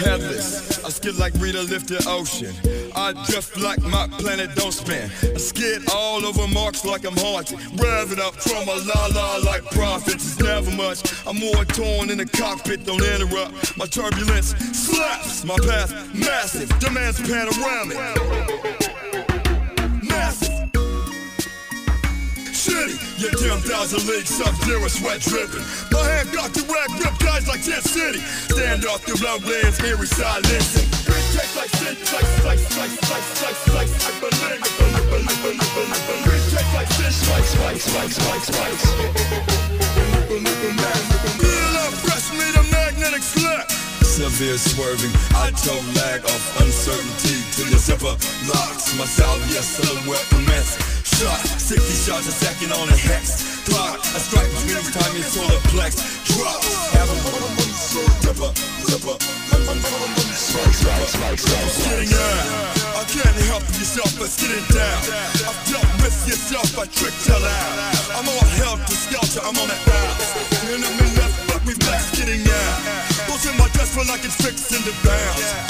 Headless, I skid like Rita lifted ocean. I drift like my planet don't spin. I skid all over marks like I'm haunted. Rev it up from a la la like profits. It's never much. I'm more torn in the cockpit, don't interrupt. My turbulence slaps. My path massive, demands panoramic. Shitty, yeah, 10,000 leagues, sub-zero sweat dripping. My hand got the rag, rip guys like 10 City. Stand off the lowlands, eerie silencing. Big take like. I believe, believe, believe, believe, like. Feel up, a magnetic slip. Severe swerving, I toe lag off uncertainty to the zipper locks. My salvia silhouette Shot, 60 shots a second on a hex. Clock, I strike between time in solar plex. Drop, have a dipper, dipper. Sitting out, I can't help yourself but sitting down. I've dealt with yourself, I trick tell out. I'm on helter skelter, I'm on that bounce. Enemy left, but reflex getting out. In my dress feel like it's fixing to bounce. Bounce,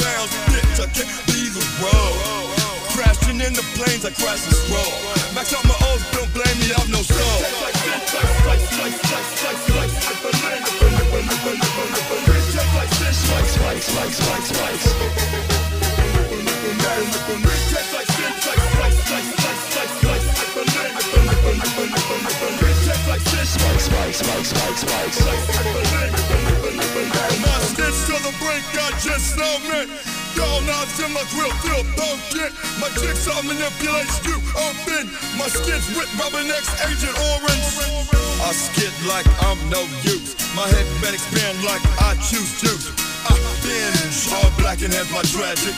in the planes, I crash and scroll. Max out my O's, don't blame me, I've no soul. Spikes, spikes, spikes, spikes, spikes. My stitch to the brink, I just know me. Y'all knobs in my grill, feel pumpkin. My jigsaw manipulates you open. My skin's with rubber necks, Agent Orange. I skid like I'm no use. My head been expand like I choose juice. I binge, all black and has my tragic.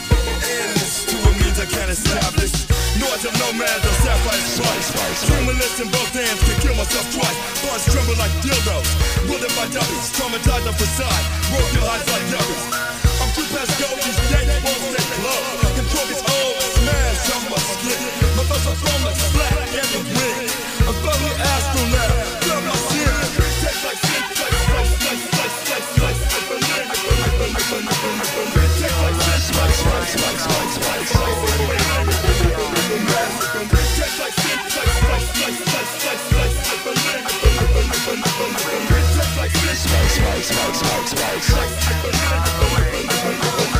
This to a means I can't establish. Noise of nomads, a sapphire slice. Tremulous in both hands, can kill myself twice. Bars tremble like dildos. Wielded by dummies, traumatized on facade. Broke your eyes like dummies. I'm too past go, these Let's go.